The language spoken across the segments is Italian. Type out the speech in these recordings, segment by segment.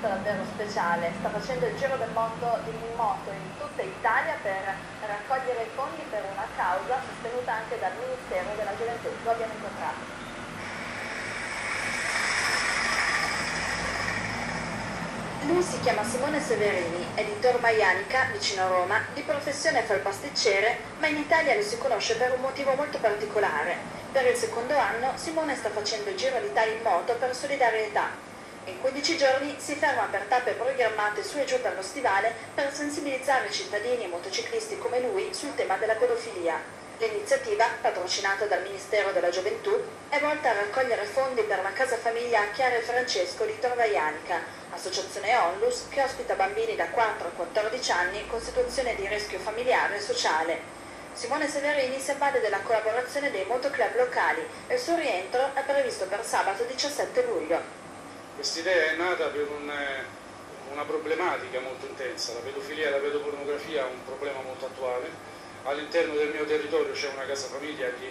motociclista davvero speciale, sta facendo il giro del mondo in moto in tutta Italia per raccogliere fondi per una causa sostenuta anche dal Ministero della Gioventù. Lo abbiamo incontrato. Lui si chiama Simone Severini, è di Torvaianica, vicino a Roma, di professione fa il pasticcere, ma in Italia lo si conosce per un motivo molto particolare. Per il secondo anno Simone sta facendo il Giro d'Italia in moto per solidarietà. In 15 giorni si ferma per tappe programmate su e giù per lo stivale per sensibilizzare cittadini e motociclisti come lui sul tema della pedofilia. L'iniziativa, patrocinata dal Ministero della Gioventù, è volta a raccogliere fondi per la casa famiglia Chiara e Francesco di Torvaianica, associazione Onlus che ospita bambini da 4 a 14 anni con situazione di rischio familiare e sociale. Simone Severini si avvale della collaborazione dei motoclub locali e il suo rientro è previsto per sabato 17 luglio. Quest'idea è nata per un, una problematica molto intensa, la pedofilia e la pedopornografia è un problema molto attuale. All'interno del mio territorio c'è una casa famiglia che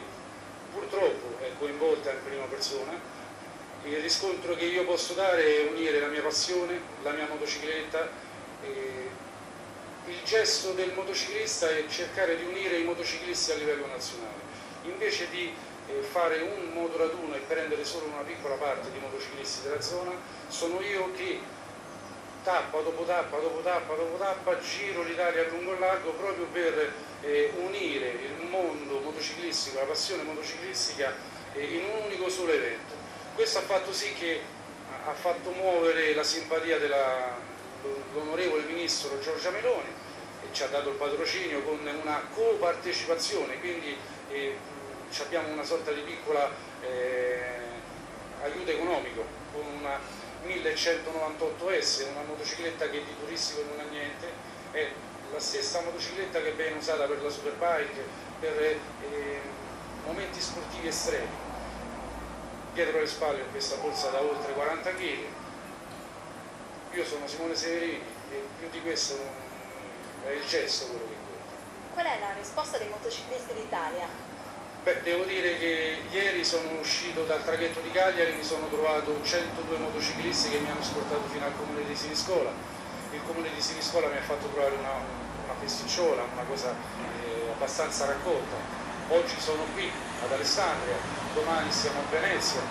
purtroppo è coinvolta in prima persona. Il riscontro che io posso dare è unire la mia passione, la mia motocicletta il gesto del motociclista è cercare di unire i motociclisti a livello nazionale. Invece di eh, fare un motoraduno e prendere solo una piccola parte di motociclisti della zona sono io che tappa dopo tappa dopo tappa dopo tappa giro l'Italia a lungo e largo proprio per eh, unire il mondo motociclistico, la passione motociclistica eh, in un unico solo evento. Questo ha fatto sì che ha fatto muovere la simpatia dell'onorevole ministro Giorgia Meloni e ci ha dato il patrocinio con una copartecipazione, quindi eh, abbiamo una sorta di piccola eh, aiuto economico con una 1198S, una motocicletta che di turistico non ha niente, è la stessa motocicletta che viene usata per la superbike, per eh, momenti sportivi estremi. Dietro le spalle ho questa borsa da oltre 40 kg, io sono Simone Severini e più di questo è il gesto quello che conta. Qual è la risposta dei motociclisti d'Italia? Beh, devo dire che ieri sono uscito dal traghetto di Cagliari, mi sono trovato 102 motociclisti che mi hanno scortato fino al comune di Siniscola. Il comune di Siniscola mi ha fatto trovare una, una festicciola, una cosa eh, abbastanza raccolta. Oggi sono qui ad Alessandria, domani siamo a Venezia.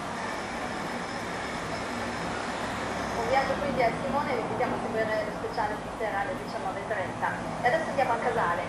Un viaggio quindi a Simone, vi invitiamo a seguire lo speciale stasera alle 19.30. E adesso andiamo a Casale,